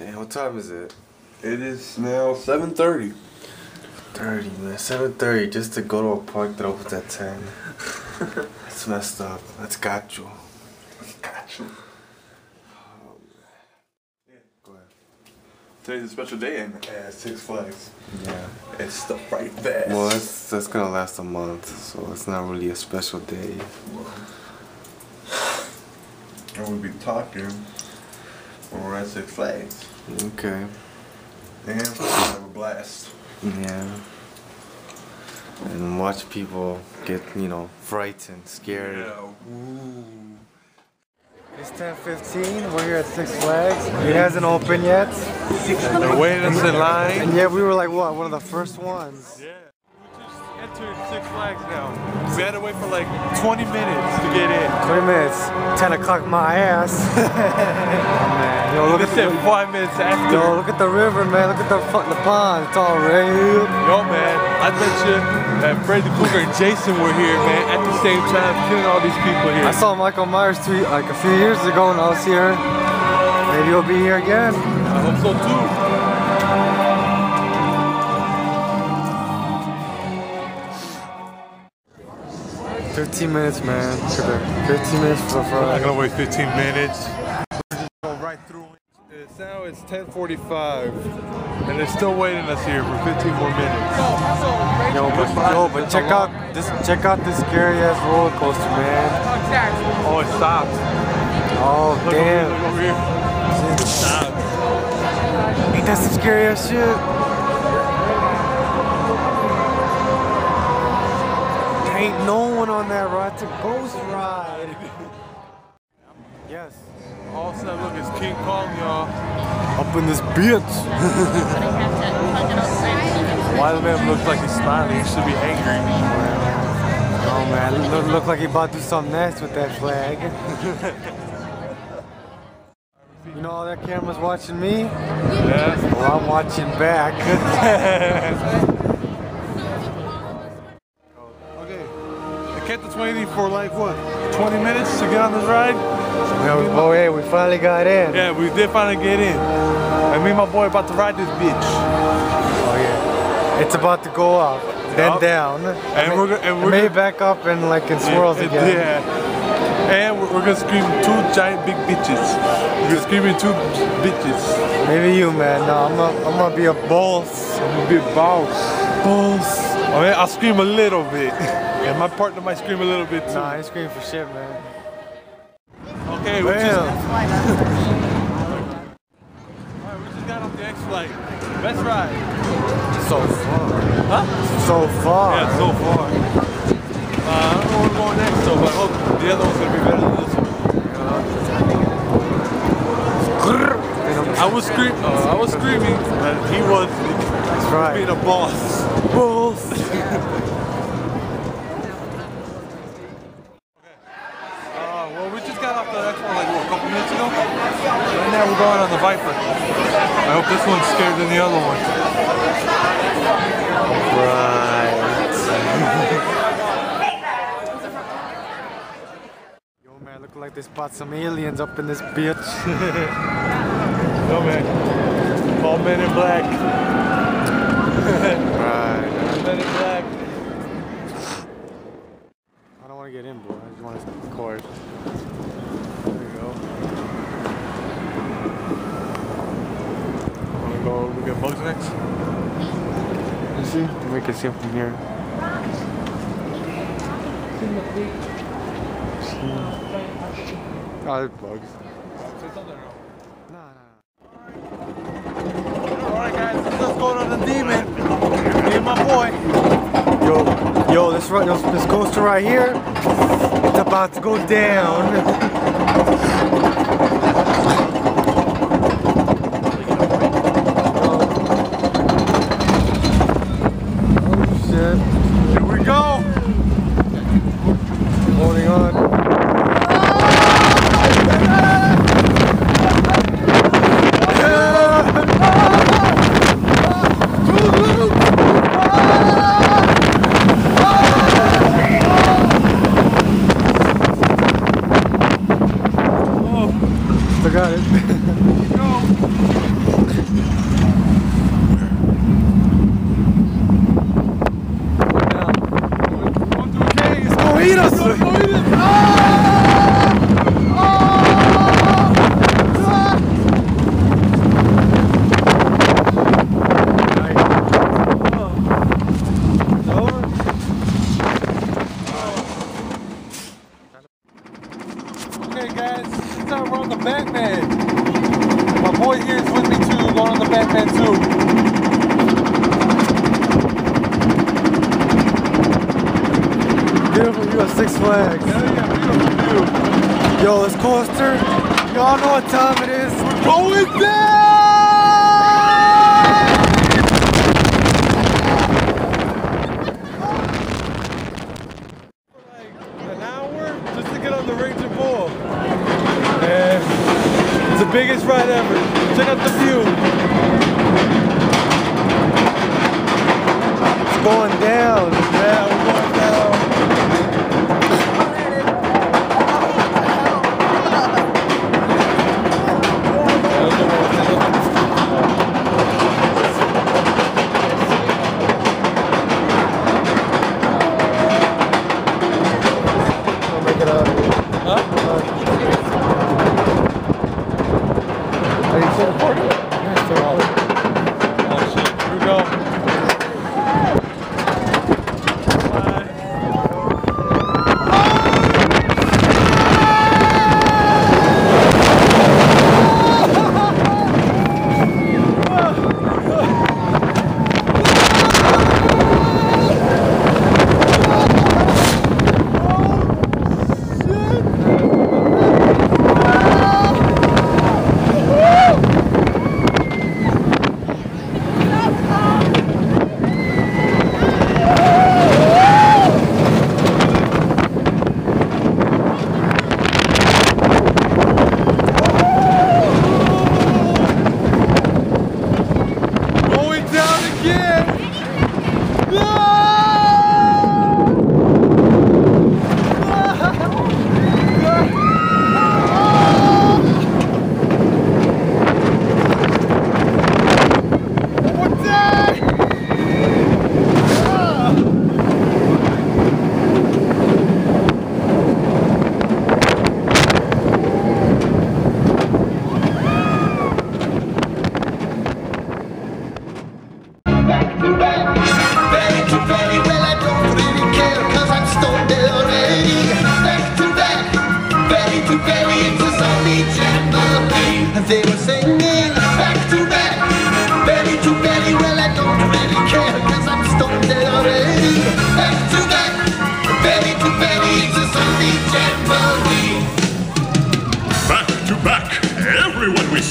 Damn, what time is it? It is now 7.30. 30, man. 7.30 just to go to a park that opens at 10. That's messed up. That's got you. Got you. Oh, man. Go ahead. Today's a special day in uh, Six Flags. Yeah. It's the Fright Fest. Well, that's, that's gonna last a month, so it's not really a special day. And we'll be talking when we're at Six Flags. Okay. And have a blast. Yeah. And watch people get, you know, frightened, scared. Ooh. It's 10:15. We're here at Six Flags. It hasn't opened yet, They're waiting in line. and yet we were like what, one of the first ones. Yeah. We entered Six Flags now. We had to wait for like 20 minutes to get in. 20 minutes. 10 o'clock, my ass. oh, man. Yo, look They at the, five minutes after. yo, look at the river, man. Look at the the pond. It's all red. Yo, man, I bet you that Freddy Krueger and Jason were here, man, at the same time, killing all these people here. I saw Michael Myers tweet like a few years ago when I was here. Maybe he'll be here again. I hope so too. 15 minutes, man. Look at that. 15 minutes for the I'm not gonna wait 15 minutes. Go right through it. It's now it's 10:45, and they're still waiting us here for 15 more minutes. Yo, but, yo, but check out this. Check out this scary ass roller coaster, man. Oh, it stopped. Oh Look damn! over here. Look over here. It stopped. Ain't that some scary ass shit? Ain't no one on that ride. It's a ghost ride. Yes. All set. a sudden, look, it's King Kong, y'all. Up in this bitch. Why the man looks like he's smiling? He should be angry. Oh man, look, look like he about to do something nasty with that flag. you know all that camera's watching me? Yeah. Well, I'm watching back. Us waiting for like what? 20 minutes to get on this ride? oh yeah, we finally got in. Yeah, we did finally get in. And me and my boy about to ride this bitch. Oh yeah. It's about to go up, then Yup. down, And we're go- and and we're go- back up and like in swirls Yeah, again. Yeah. And we're, we're gonna scream two giant big bitches. We're gonna scream two bitches. Maybe you, man. No, I'm gonna, I'm gonna be a boss. I'm gonna be a boss. Boss. I mean, I'll scream a little bit. And my partner might scream a little bit too. Nah, I ain't screaming for shit, man. Okay, we just, Bam. Alright, we just got off the X flight. Best ride. So far. Huh? So far. Yeah, so far. Uh, I don't know where we're going next though, but I hope the other one's gonna be better than this one. I was screaming. Uh, I was screaming, and he was That's right. being a boss. Boss. Uh, well, we just got off the X one like what, a couple minutes ago. Right now we're going on the Viper. I hope this one's scarier than the other one. Right. Yo, man, look like they spot some aliens up in this bitch. No man. All men in black. right. Men in black. I don't want to get in, boy. I just want to record. There you go. Wanna go look at bugs next? You see? We can see them from here. Ah, oh, there's bugs. Alright guys, let's go to the demon. Me and my boy. Yo, yo, this right, this, this coaster right here, it's about to go down. Oh shit! Here we go. Holding on. Okay, let's go eat us. Okay, guys, this time we're on the Batman. My boy here is with me too, going on the Batman too. Beautiful view of Six Flags. Yeah, beautiful view. Yo, this coaster, y'all know what time it is. We're Going down! like an hour just to get on the Raging Bull. And the biggest ride ever. Check out the view. It's going down. Yeah, we're going down. Make it up.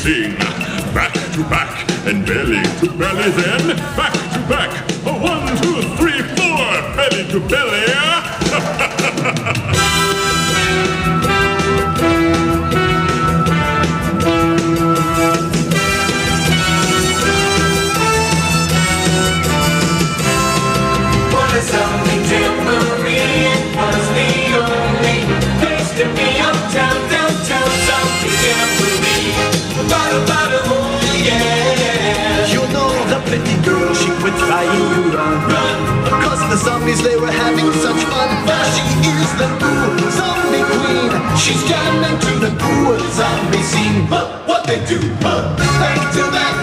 Sing. Back to back, and belly to belly then. Back to back, one, two, three, four. Belly to belly. The zombies, they were having such fun. Now she is the cool zombie queen. She's jamming to the cool zombie scene. But what they do, huh? Back to back,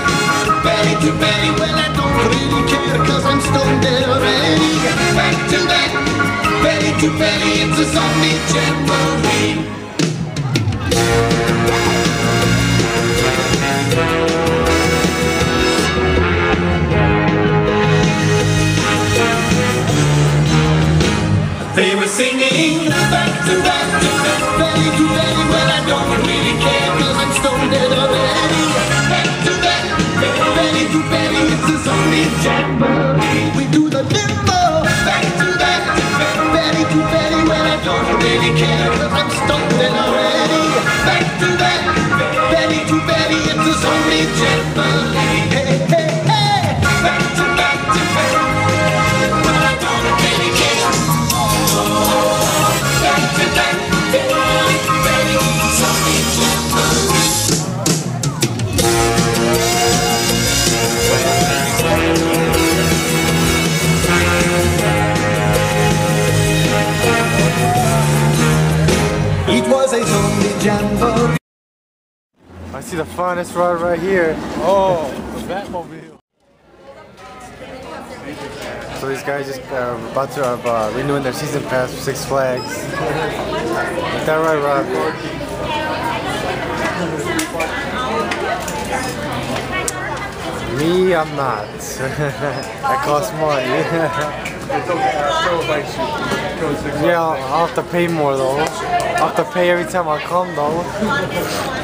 belly to belly, well I don't really care cause I'm stoned already. Eh? Back to back, belly to belly, it's a zombie jamboree. See the funnest ride right here. Oh, the Batmobile. So these guys just uh, about to have uh, renewing their season pass for Six Flags. Is that right, Rob? Me, I'm not. that costs money. It's okay. I still you. Yeah, I'll, have to pay more though. I'll have to pay every time I come though. We have more response though.